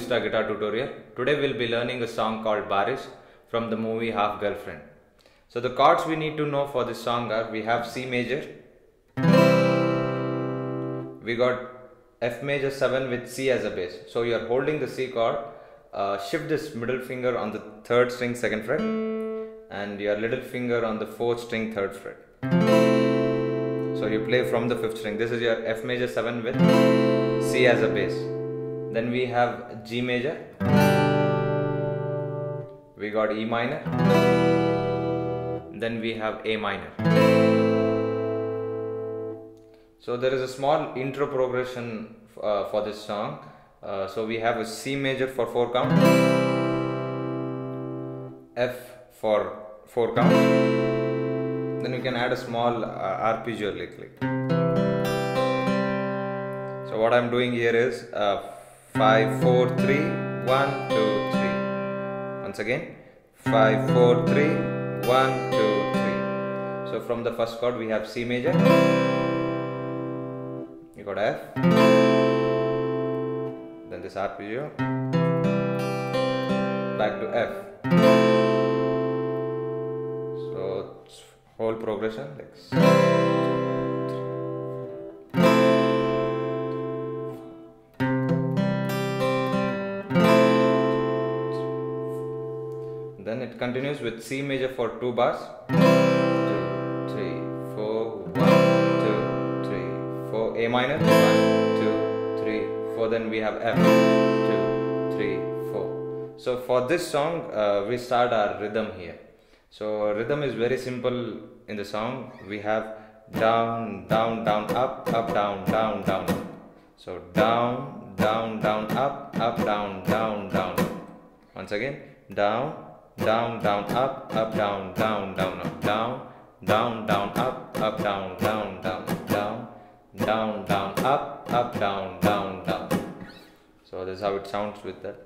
Star Guitar Tutorial. Today we'll be learning a song called Baarish from the movie Half Girlfriend. So the chords we need to know for this song are we have C major, we got F major 7 with C as a bass. So you are holding the C chord, uh, shift this middle finger on the third string second fret and your little finger on the fourth string third fret. So you play from the fifth string. This is your F major 7 with C as a bass. Then we have G major. We got E minor. Then we have A minor. So there is a small intro progression uh, for this song. Uh, so we have a C major for 4 count, F for 4 count, then you can add a small uh, arpeggio lick. So what I'm doing here is uh, 5, 4, 3, 1, 2, 3. Once again, 5, 4, 3, 1, 2, 3. So from the first chord we have C major, you got F, then this arpeggio, back to F. So whole progression like. It continues with C major for two bars. A minor. One, two, three, four. Then we have F. Two, three, four. So for this song, uh, we start our rhythm here. So rhythm is very simple in the song. We have down, down, down, up, up, down, down, down. So down, down, down, up, up, down, down, down. Once again, down, down, down, up, up, down, down, down, up, down, down, down, up, up, down, down, down, down, down, down, up, up, down, down, down. So this is how it sounds with that.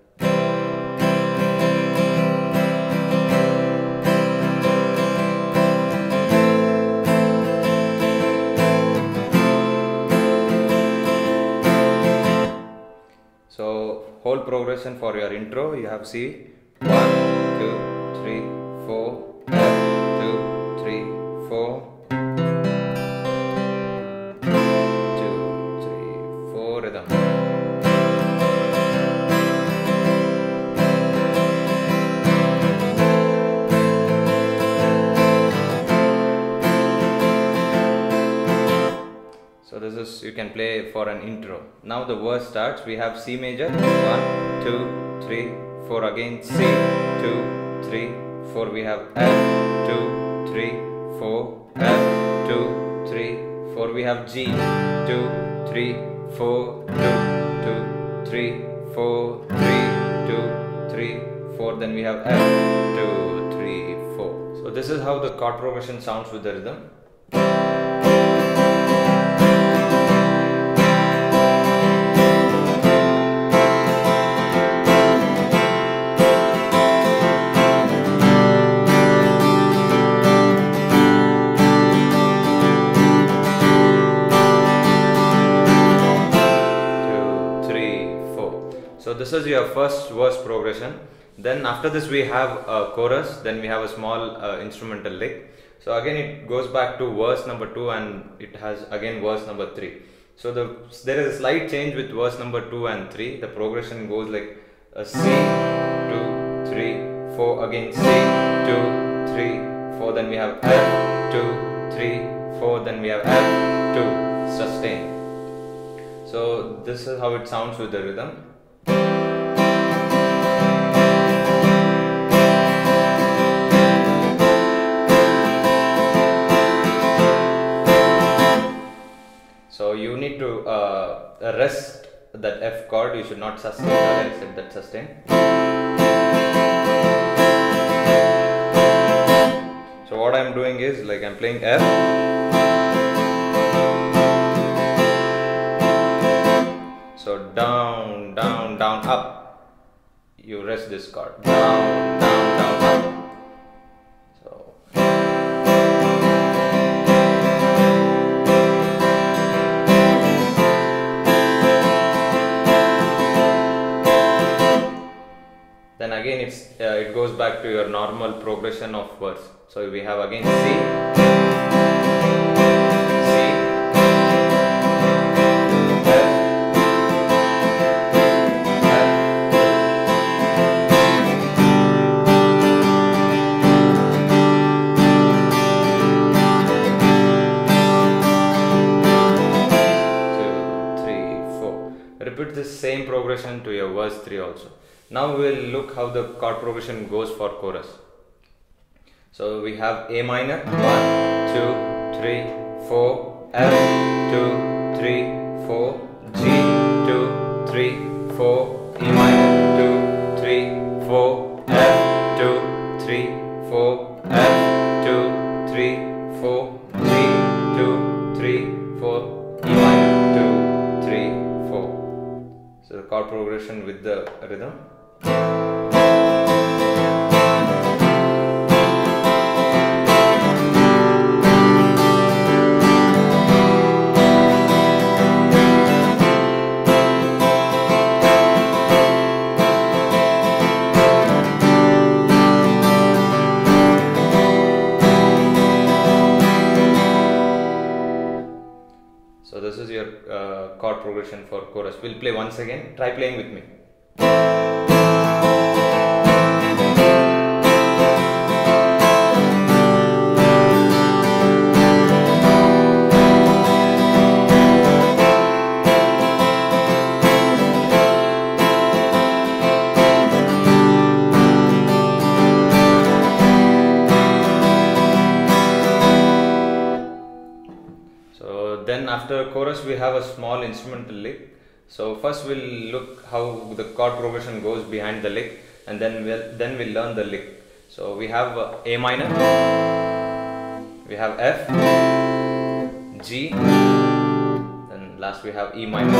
So whole progression for your intro you have C one, two, three, four, F, two, three, four, two, three, four rhythm. So this is you can play for an intro. Now the verse starts. We have C major. One, two, three, four. Again C. Two, three, four. We have F. Two, three, four. F. Two, three, four. We have G. Two, three, four. Two, two, three, four. Three, two, three, four. Then we have F. Two, three, four. So this is how the chord progression sounds with the rhythm. This is your first verse progression. Then after this we have a chorus. Then we have a small uh, instrumental lick. So again it goes back to verse number two and it has again verse number three. So the there is a slight change with verse number two and three. The progression goes like a C, two, three, four. Again C, two, three, four. Then we have F, two, three, four. Then we have F, two, sustain. So this is how it sounds with the rhythm. So you need to uh, rest that F chord. You should not sustain. I said that sustain. So what I'm doing is like I'm playing F. So down, down, down, up. You rest this chord. Down, down, down, to your normal progression of words so we have again C C F F two, three, four. Repeat the same progression to your verse 3 also. Now we will look how the chord progression goes for chorus. So we have A minor, 1, 2, 3, 4, F, 2, 3, 4, G, 2, 3, 4, E minor, 2, 3, 4, F, 2, 3, 4, F, 2, 3, 4, G, 2, 3, 4, E minor, 2, 3, 4. So the chord progression with the rhythm. Uh, chord progression for chorus. We'll play once again. Try playing with me. Then after chorus we have a small instrumental lick. So first we'll look how the chord progression goes behind the lick and then we'll then we'll learn the lick. So we have uh, A minor, we have F, G, then last we have E minor.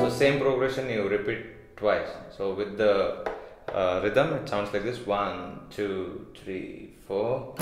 So same progression you repeat twice. So with the uh, rhythm it sounds like this: one, two, three, four.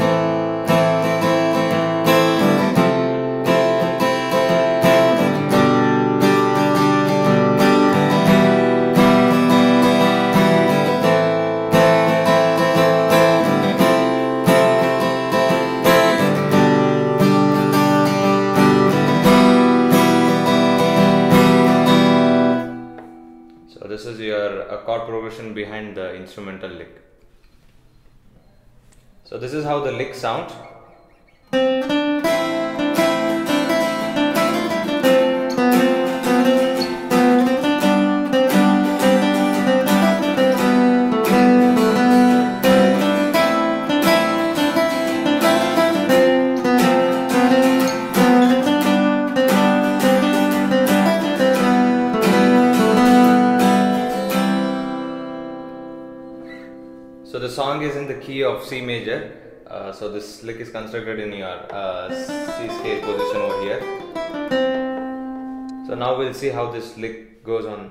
Is your uh, chord progression behind the instrumental lick. So this is how the lick sounds. C major. Uh, so this lick is constructed in your uh, C scale position over here. So now we'll see how this lick goes on.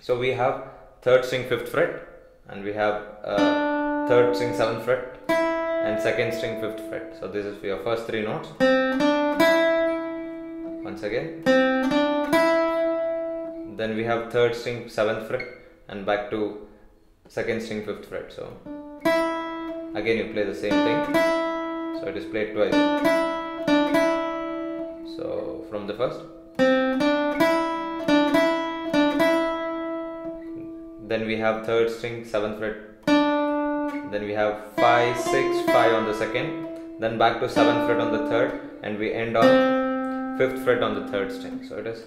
So we have third string fifth fret, and we have uh, third string seventh fret, and second string fifth fret. So this is your first three notes. Once again. Then we have third string seventh fret, and back to second string fifth fret so again you play the same thing. So it is played twice. So from the first. Then we have third string seventh fret. Then we have five six five on the second. Then back to seventh fret on the third. And we end on fifth fret on the third string. So it is.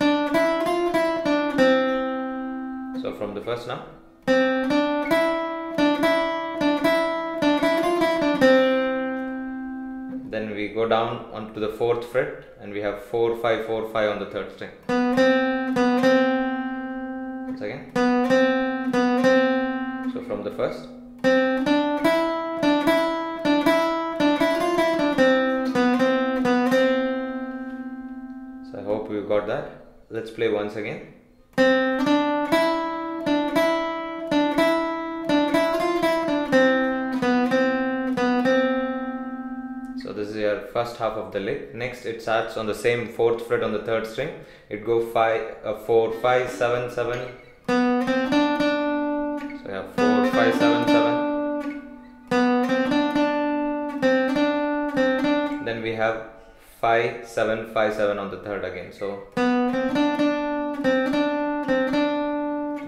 So from the first now we go down onto the fourth fret and we have 4 5 4 5 on the third string. Once again. So from the first. So i hope you got that. Let's play once again your first half of the lick. Next, it starts on the same fourth fret on the third string. It go five, uh, four, five, seven, seven. So have four, five seven seven. Then we have five seven five seven on the third again. So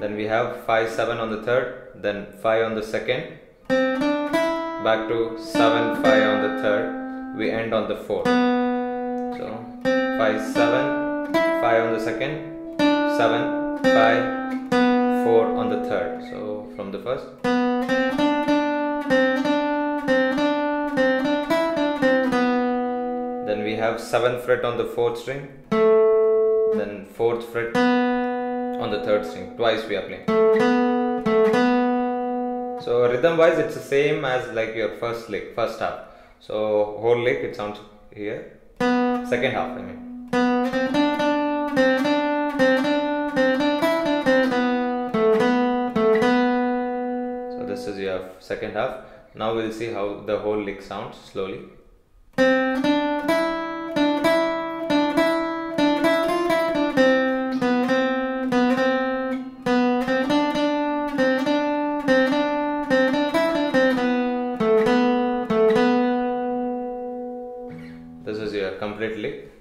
then we have five seven on the third, then five on the second, back to seven five on the third. We end on the fourth. So five seven five on the second, seven five four on the third. So from the first. Then we have 7th fret on the 4th string, then 4th fret on the 3rd string. Twice we are playing. So rhythm wise it's the same as like your first lick, first half. So whole lick it sounds here. Second half I mean. So this is your second half. Now we'll see how the whole lick sounds slowly.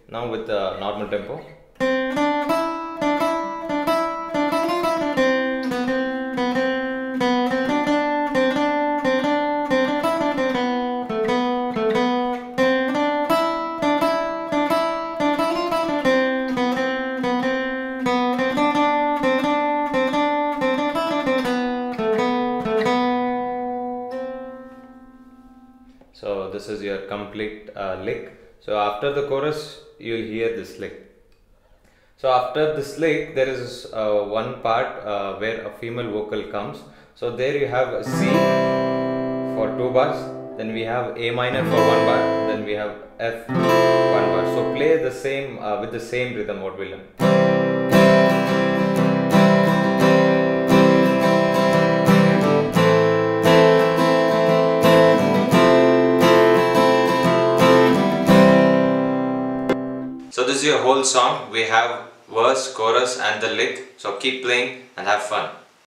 Now with the normal tempo. So this is your complete uh, lick. So after the chorus, you'll hear this lick. So after this lick, there is uh, one part uh, where a female vocal comes. So there you have C for two bars, then we have A minor for one bar, then we have F one bar. So play the same uh, with the same rhythm what we learn. Your whole song. We have verse, chorus and the lick. So keep playing and have fun.